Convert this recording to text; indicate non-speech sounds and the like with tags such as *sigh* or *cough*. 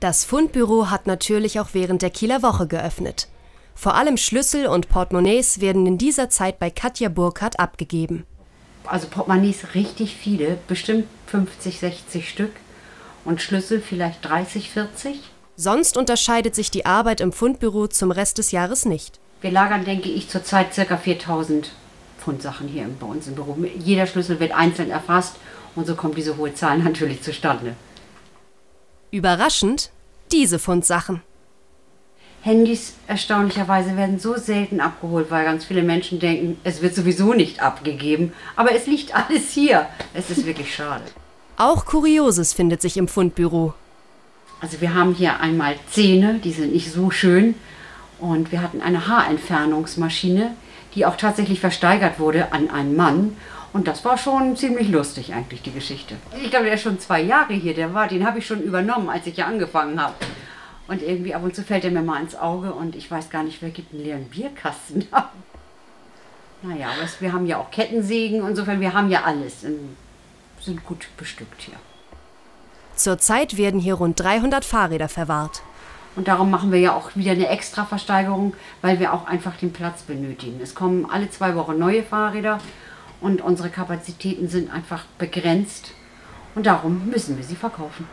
Das Fundbüro hat natürlich auch während der Kieler Woche geöffnet. Vor allem Schlüssel und Portemonnaies werden in dieser Zeit bei Katja Burkhardt abgegeben. Also Portemonnaies richtig viele, bestimmt 50, 60 Stück. Und Schlüssel vielleicht 30, 40. Sonst unterscheidet sich die Arbeit im Fundbüro zum Rest des Jahres nicht. Wir lagern, denke ich, zurzeit ca. 4000 Fundsachen hier bei uns im Büro. Jeder Schlüssel wird einzeln erfasst und so kommt diese hohe Zahl *laughs* natürlich zustande. Überraschend diese Fundsachen. Handys erstaunlicherweise werden so selten abgeholt, weil ganz viele Menschen denken, es wird sowieso nicht abgegeben. Aber es liegt alles hier. Es ist wirklich schade. Auch Kurioses findet sich im Fundbüro. Also wir haben hier einmal Zähne, die sind nicht so schön. Und wir hatten eine Haarentfernungsmaschine, die auch tatsächlich versteigert wurde an einen Mann. Und das war schon ziemlich lustig eigentlich, die Geschichte. Ich glaube, der ist schon zwei Jahre hier, der war, den habe ich schon übernommen, als ich hier angefangen habe. Und irgendwie ab und zu fällt er mir mal ins Auge und ich weiß gar nicht, wer gibt einen leeren Bierkasten ab. *laughs* Naja, aber wir haben ja auch Kettensägen, insofern, wir haben ja alles. Sind gut bestückt hier. Zurzeit werden hier rund 300 Fahrräder verwahrt. Und darum machen wir ja auch wieder eine extra Versteigerung, weil wir auch einfach den Platz benötigen. Es kommen alle zwei Wochen neue Fahrräder und unsere Kapazitäten sind einfach begrenzt. Und darum müssen wir sie verkaufen.